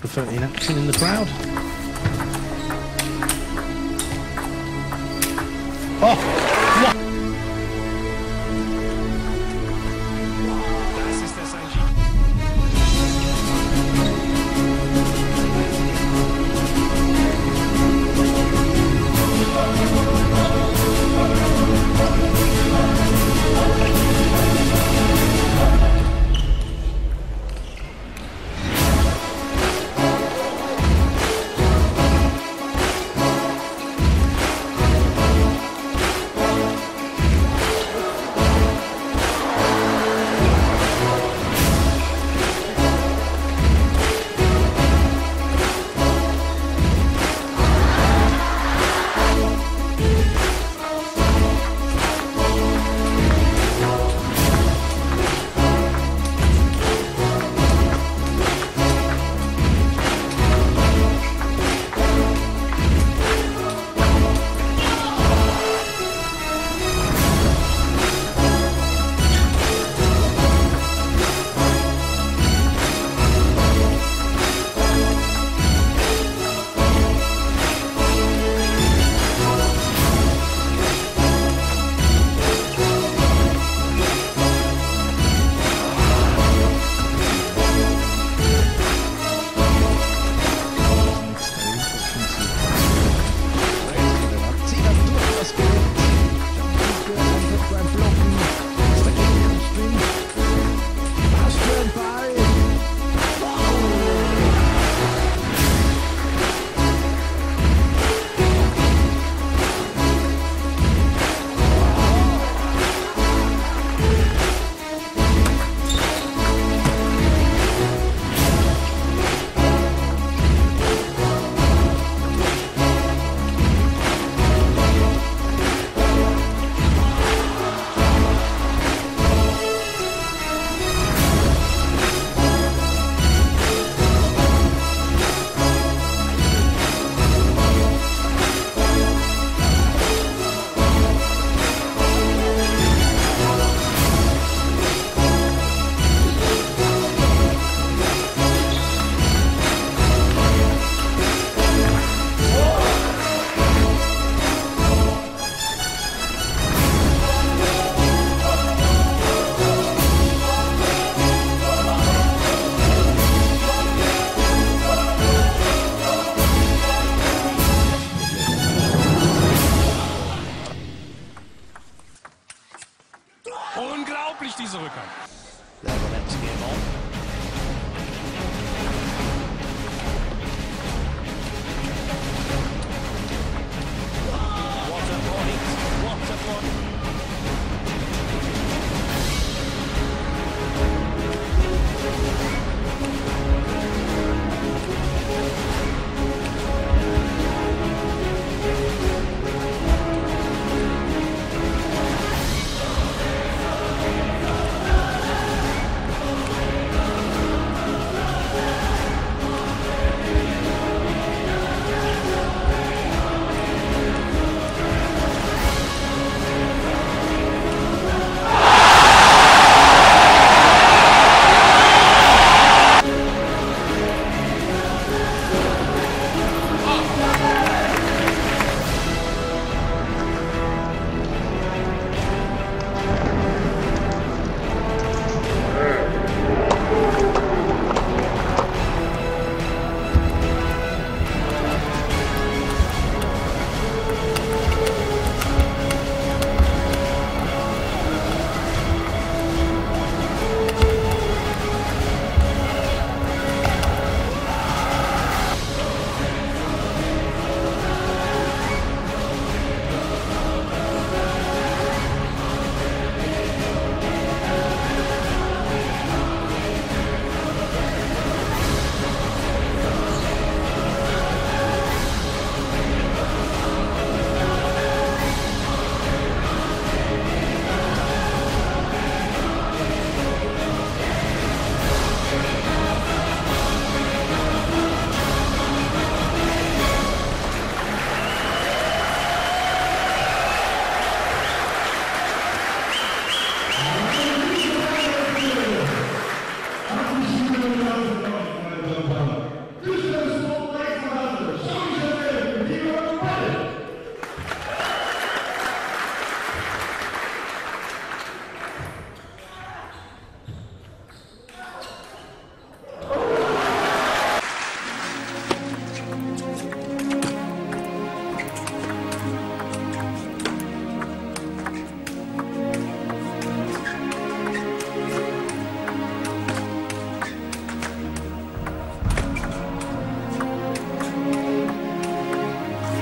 Dr. 13 action in the crowd.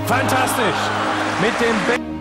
Fantastisch. Mit dem Be